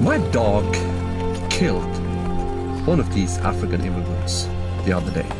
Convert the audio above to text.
My dog killed one of these African immigrants the other day.